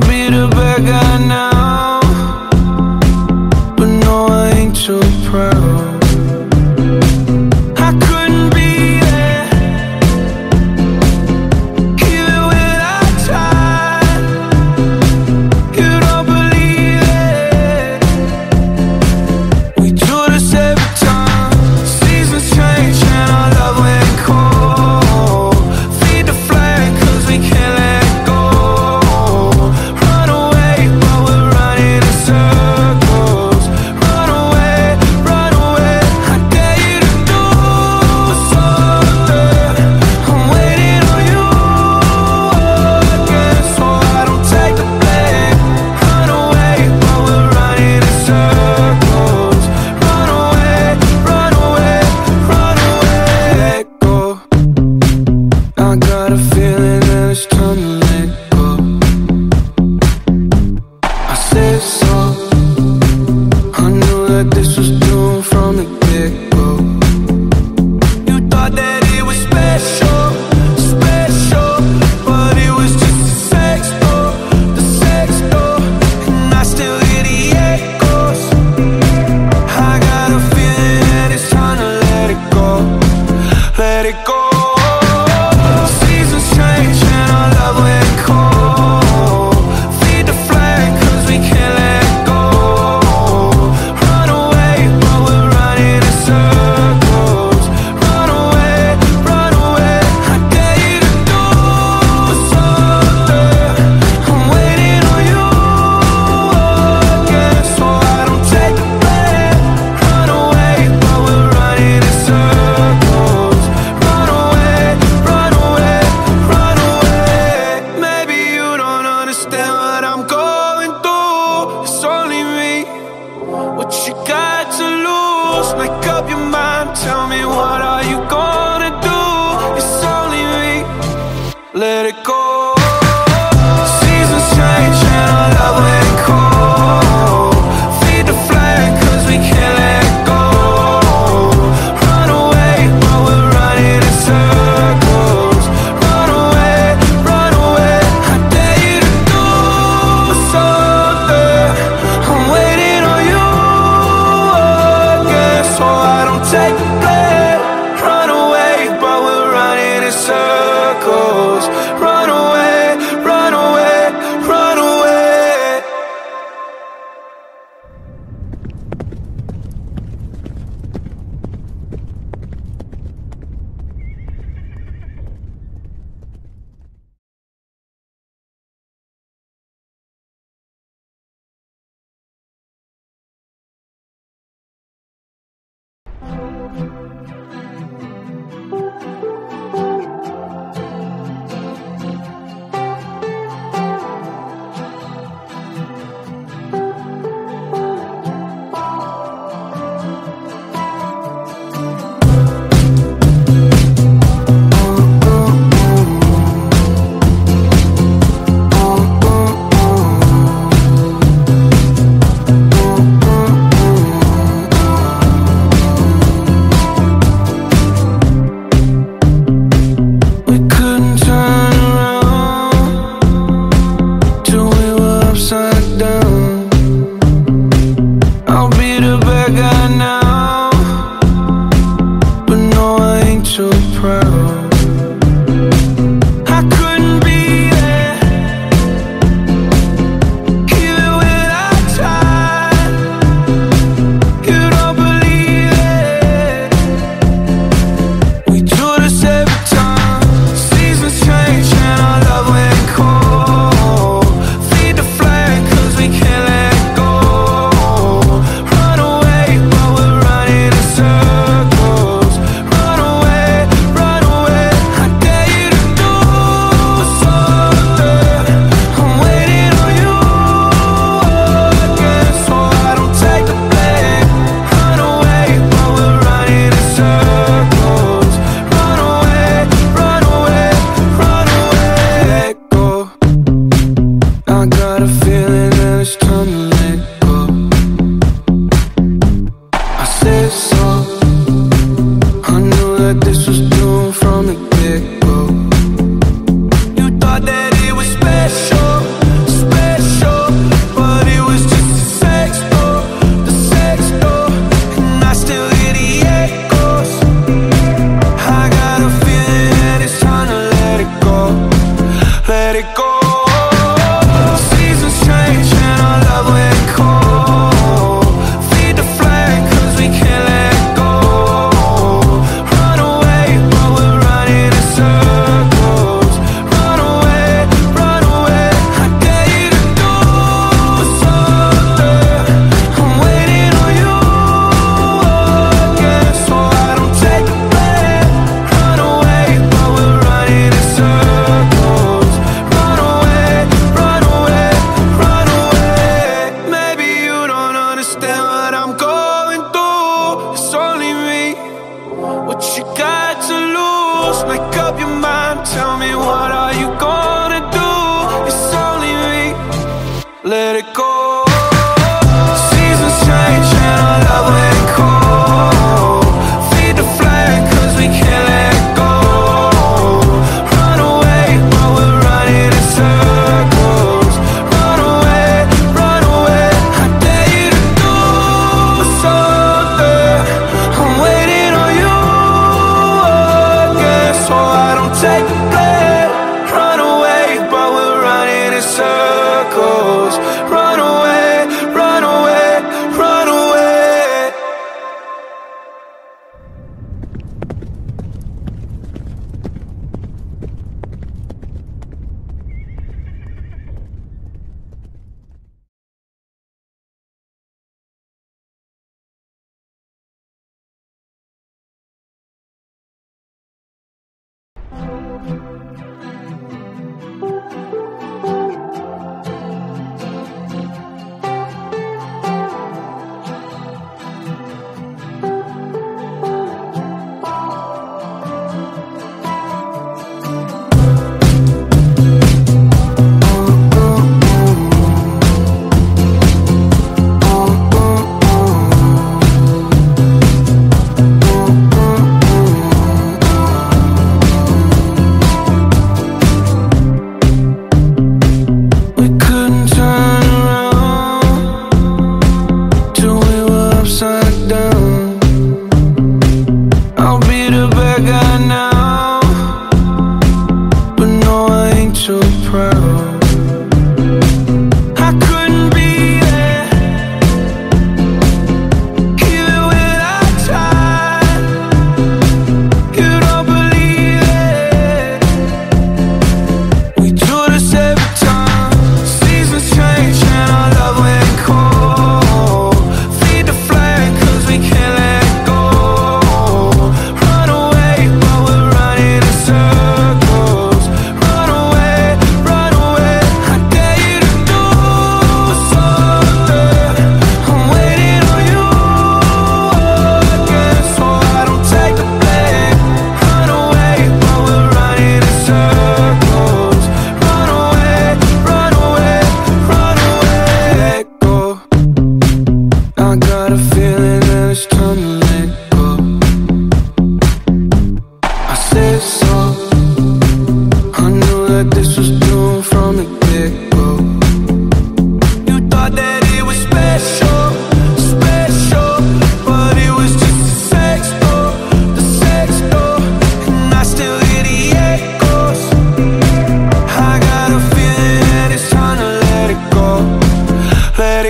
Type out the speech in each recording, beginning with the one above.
Be the bad guy Let it go.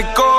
Let